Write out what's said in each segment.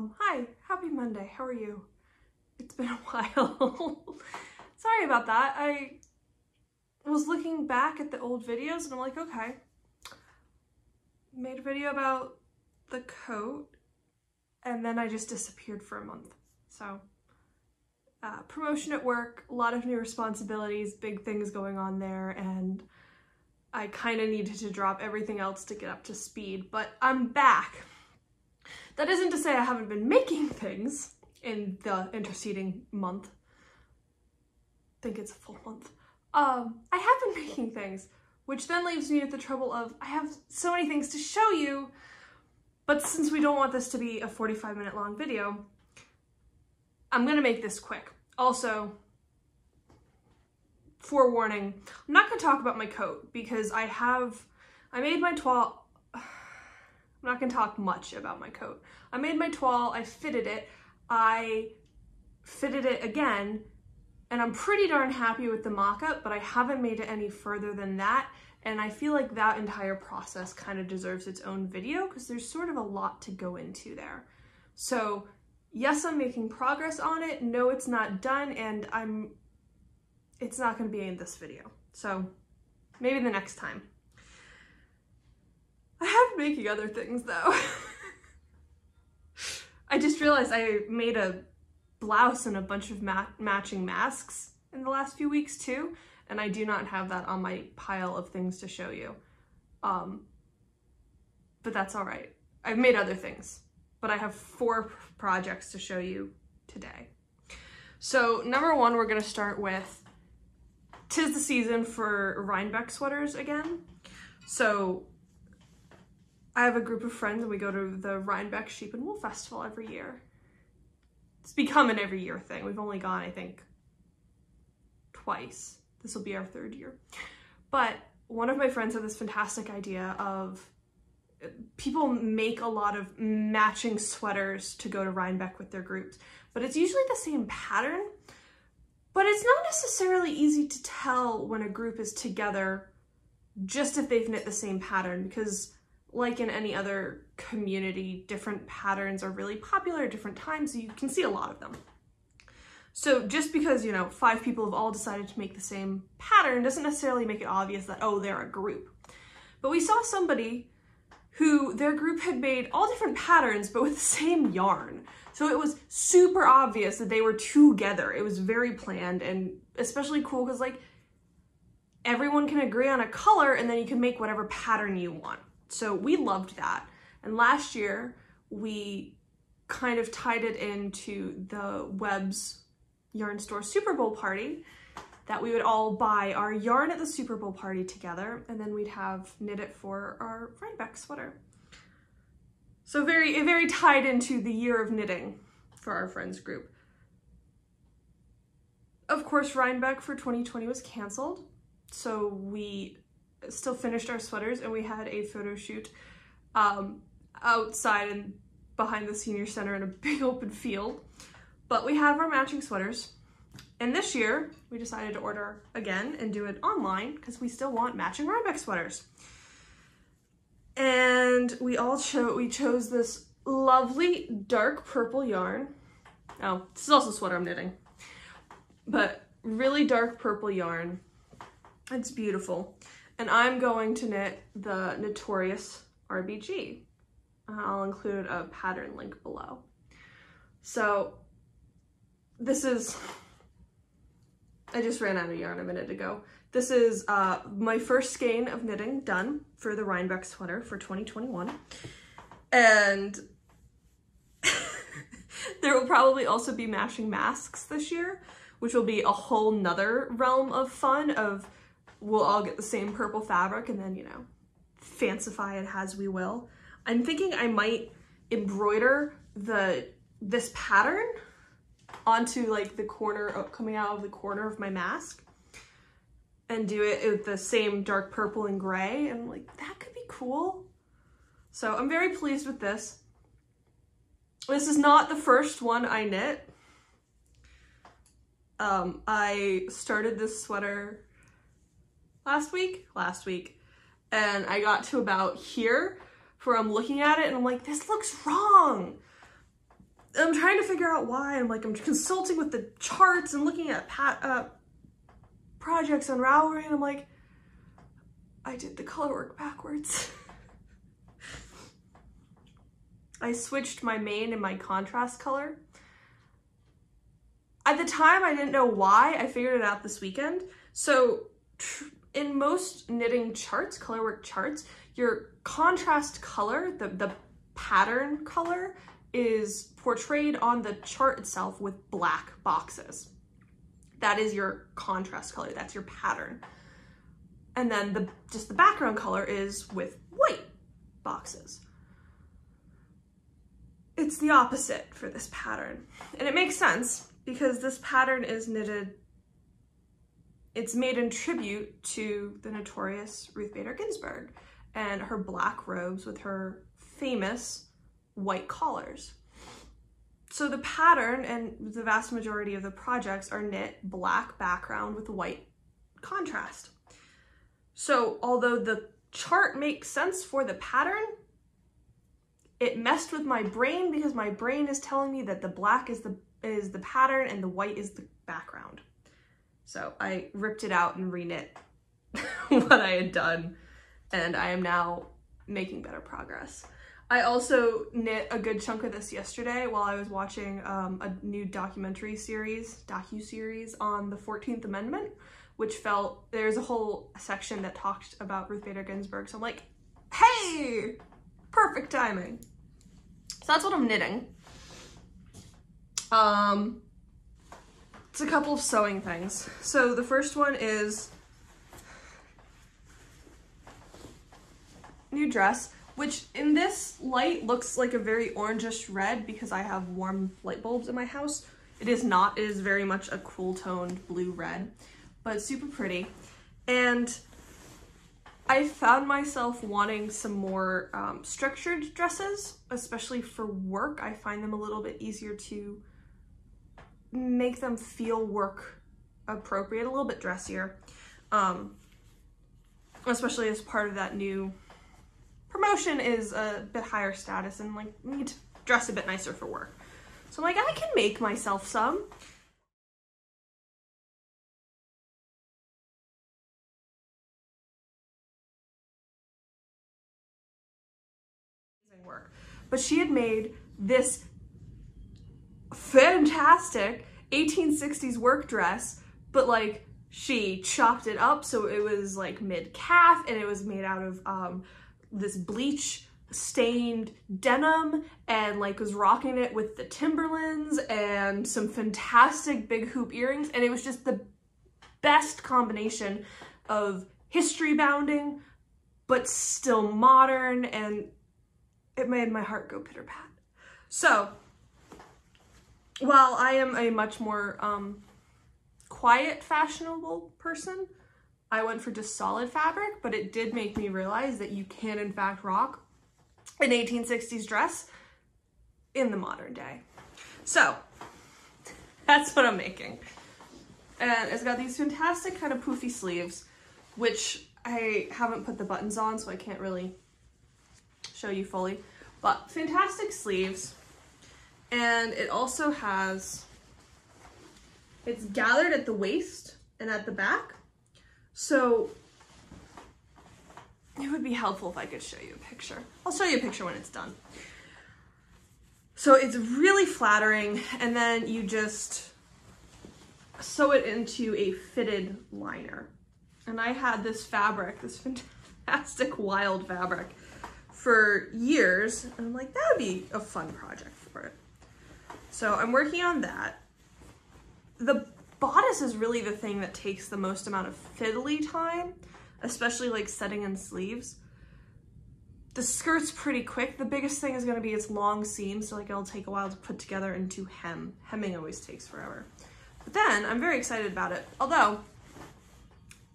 Um, hi, happy Monday. How are you? It's been a while. Sorry about that. I was looking back at the old videos and I'm like, okay. Made a video about the coat and then I just disappeared for a month. So, uh, promotion at work, a lot of new responsibilities, big things going on there, and I kind of needed to drop everything else to get up to speed, but I'm back. That isn't to say I haven't been making things in the interceding month. I think it's a full month. Um, I have been making things, which then leaves me with the trouble of I have so many things to show you, but since we don't want this to be a 45 minute long video, I'm gonna make this quick. Also, forewarning, I'm not gonna talk about my coat because I have, I made my I'm not gonna talk much about my coat. I made my toile, I fitted it, I fitted it again, and I'm pretty darn happy with the mock-up, but I haven't made it any further than that. And I feel like that entire process kind of deserves its own video because there's sort of a lot to go into there. So yes, I'm making progress on it. No, it's not done and I'm, it's not gonna be in this video. So maybe the next time. I have making other things though. I just realized I made a blouse and a bunch of ma matching masks in the last few weeks too, and I do not have that on my pile of things to show you. Um, but that's all right. I've made other things, but I have four projects to show you today. So number one, we're gonna start with tis the season for Rhinebeck sweaters again. So I have a group of friends and we go to the Rhinebeck Sheep and Wool Festival every year. It's become an every year thing. We've only gone, I think, twice. This will be our third year. But one of my friends had this fantastic idea of people make a lot of matching sweaters to go to Rhinebeck with their groups, but it's usually the same pattern. But it's not necessarily easy to tell when a group is together just if they've knit the same pattern because like in any other community, different patterns are really popular at different times, so you can see a lot of them. So just because, you know, five people have all decided to make the same pattern doesn't necessarily make it obvious that, oh, they're a group. But we saw somebody who their group had made all different patterns, but with the same yarn. So it was super obvious that they were together. It was very planned and especially cool because like everyone can agree on a color and then you can make whatever pattern you want. So we loved that. And last year we kind of tied it into the Webb's Yarn Store Super Bowl party that we would all buy our yarn at the Super Bowl party together and then we'd have knit it for our Rhinebeck sweater. So very, very tied into the year of knitting for our friends group. Of course, Rhinebeck for 2020 was canceled, so we still finished our sweaters and we had a photo shoot um, outside and behind the senior center in a big open field. But we have our matching sweaters. And this year, we decided to order again and do it online because we still want matching Rhinebeck sweaters. And we all chose, we chose this lovely dark purple yarn. Oh, this is also sweater I'm knitting. But really dark purple yarn. It's beautiful and I'm going to knit the Knitorious RBG. I'll include a pattern link below. So this is, I just ran out of yarn a minute ago. This is uh, my first skein of knitting done for the Rhinebeck sweater for 2021. And there will probably also be mashing masks this year, which will be a whole nother realm of fun of we'll all get the same purple fabric and then, you know, fancify it as we will. I'm thinking I might embroider the this pattern onto like the corner of, coming out of the corner of my mask and do it with the same dark purple and gray and like that could be cool. So I'm very pleased with this. This is not the first one I knit. Um, I started this sweater last week, last week, and I got to about here where I'm looking at it and I'm like, this looks wrong. I'm trying to figure out why. I'm like, I'm consulting with the charts and looking at pat, uh, projects and I'm like, I did the color work backwards. I switched my main and my contrast color. At the time, I didn't know why. I figured it out this weekend. So in most knitting charts, colorwork charts, your contrast color, the, the pattern color, is portrayed on the chart itself with black boxes. That is your contrast color, that's your pattern. And then the just the background color is with white boxes. It's the opposite for this pattern. And it makes sense because this pattern is knitted, it's made in tribute to the notorious Ruth Bader Ginsburg and her black robes with her famous white collars. So the pattern and the vast majority of the projects are knit black background with white contrast. So although the chart makes sense for the pattern, it messed with my brain because my brain is telling me that the black is the is the pattern and the white is the background. So I ripped it out and reknit what I had done and I am now making better progress. I also knit a good chunk of this yesterday while I was watching um, a new documentary series, docu-series on the 14th Amendment, which felt, there's a whole section that talked about Ruth Bader Ginsburg. So I'm like, hey, perfect timing. So that's what I'm knitting. Um, it's a couple of sewing things. So the first one is new dress which in this light looks like a very orangish red because I have warm light bulbs in my house. It is not, it is very much a cool toned blue red, but super pretty. And I found myself wanting some more um, structured dresses, especially for work. I find them a little bit easier to make them feel work appropriate, a little bit dressier, um, especially as part of that new promotion is a bit higher status and like need to dress a bit nicer for work. So I'm like, I can make myself some. work. But she had made this fantastic 1860s work dress, but like she chopped it up so it was like mid calf and it was made out of um, this bleach stained denim and like was rocking it with the Timberlands and some fantastic big hoop earrings and it was just the best combination of history bounding but still modern and it made my heart go pitter pat. So while I am a much more um, quiet fashionable person, I went for just solid fabric, but it did make me realize that you can in fact rock an 1860s dress in the modern day. So that's what I'm making. And it's got these fantastic kind of poofy sleeves, which I haven't put the buttons on, so I can't really show you fully. But fantastic sleeves. And it also has, it's gathered at the waist and at the back. So it would be helpful if I could show you a picture. I'll show you a picture when it's done. So it's really flattering and then you just sew it into a fitted liner. And I had this fabric, this fantastic wild fabric for years. And I'm like, that would be a fun project for it. So I'm working on that. The bodice is really the thing that takes the most amount of fiddly time, especially like setting in sleeves. The skirt's pretty quick. The biggest thing is gonna be its long seam, so like it'll take a while to put together into hem. Hemming always takes forever. But then I'm very excited about it. Although,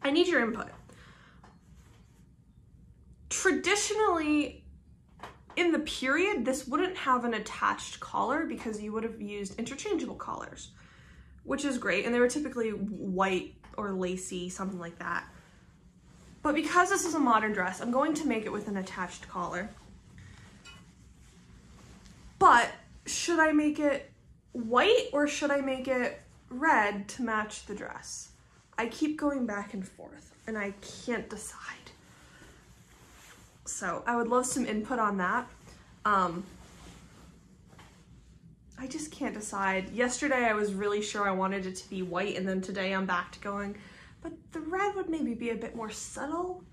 I need your input. Traditionally, in the period, this wouldn't have an attached collar because you would have used interchangeable collars which is great. And they were typically white or lacy, something like that. But because this is a modern dress, I'm going to make it with an attached collar. But should I make it white or should I make it red to match the dress? I keep going back and forth and I can't decide. So I would love some input on that. Um, I just can't decide. Yesterday I was really sure I wanted it to be white and then today I'm back to going, but the red would maybe be a bit more subtle.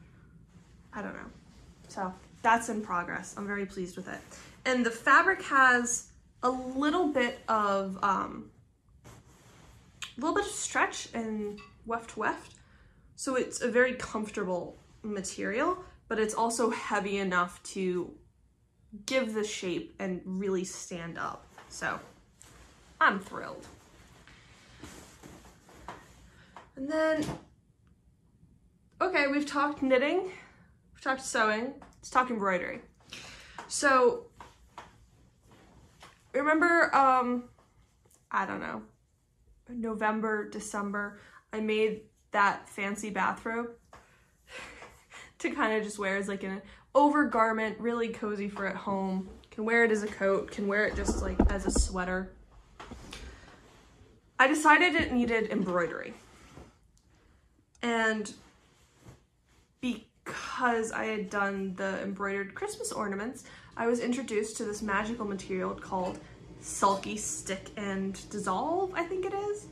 I don't know. So that's in progress. I'm very pleased with it. And the fabric has a little bit of, um, a little bit of stretch and weft weft. So it's a very comfortable material, but it's also heavy enough to give the shape and really stand up. So I'm thrilled. And then, okay, we've talked knitting, we've talked sewing, let's talk embroidery. So remember, um, I don't know, November, December, I made that fancy bathrobe to kind of just wear as like an over garment, really cozy for at home. Can wear it as a coat, can wear it just like as a sweater. I decided it needed embroidery. And because I had done the embroidered Christmas ornaments, I was introduced to this magical material called Sulky Stick and Dissolve, I think it is.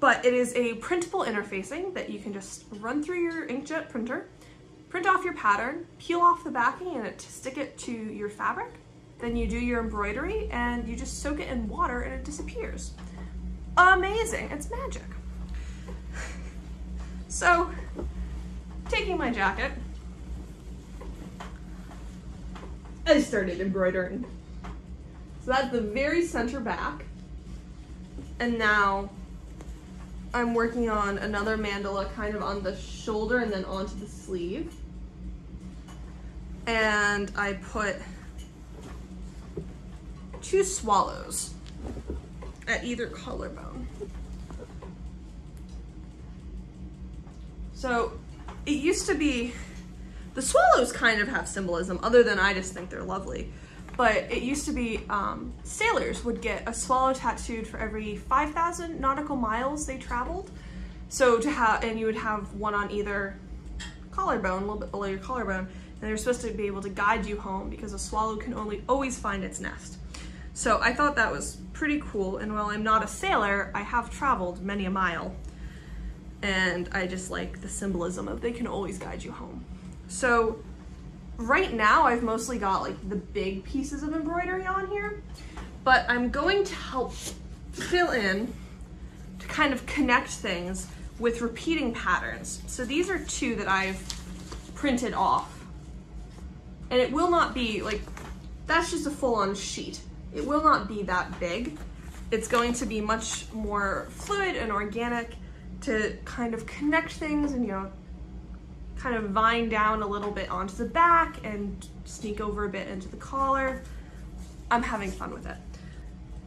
But it is a printable interfacing that you can just run through your inkjet printer, print off your pattern, peel off the backing and stick it to your fabric. Then you do your embroidery and you just soak it in water and it disappears. Amazing, it's magic. So, taking my jacket, I started embroidering. So that's the very center back. And now I'm working on another mandala kind of on the shoulder and then onto the sleeve. And I put two swallows at either collarbone. So it used to be, the swallows kind of have symbolism other than I just think they're lovely but it used to be um, sailors would get a swallow tattooed for every 5,000 nautical miles they traveled. So to have, and you would have one on either collarbone, a little bit below your collarbone, and they're supposed to be able to guide you home because a swallow can only always find its nest. So I thought that was pretty cool, and while I'm not a sailor, I have traveled many a mile, and I just like the symbolism of they can always guide you home. So right now I've mostly got like the big pieces of embroidery on here, but I'm going to help fill in to kind of connect things with repeating patterns. So these are two that I've printed off. And it will not be like, that's just a full on sheet. It will not be that big. It's going to be much more fluid and organic to kind of connect things and, you know, kind of vine down a little bit onto the back and sneak over a bit into the collar. I'm having fun with it.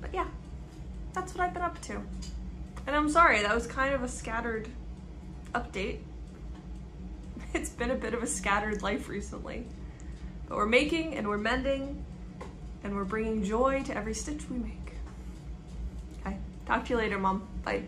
But yeah, that's what I've been up to. And I'm sorry, that was kind of a scattered update. It's been a bit of a scattered life recently. But we're making and we're mending and we're bringing joy to every stitch we make. Okay, talk to you later, Mom. Bye.